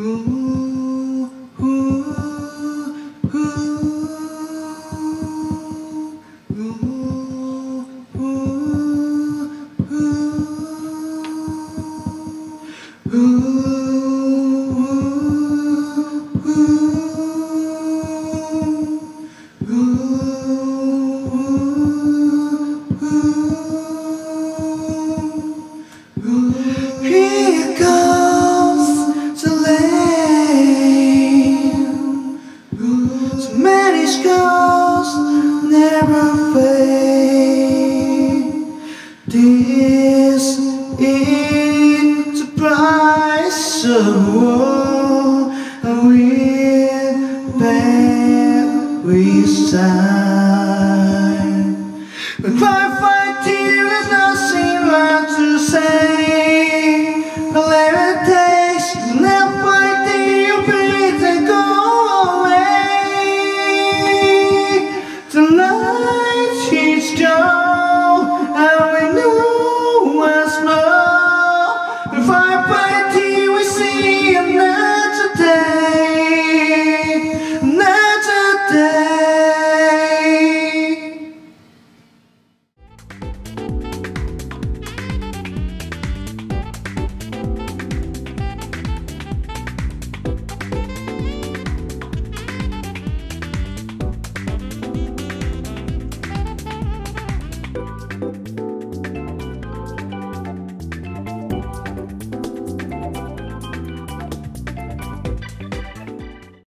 Ooh, This is a price of war, and we sign. When firefight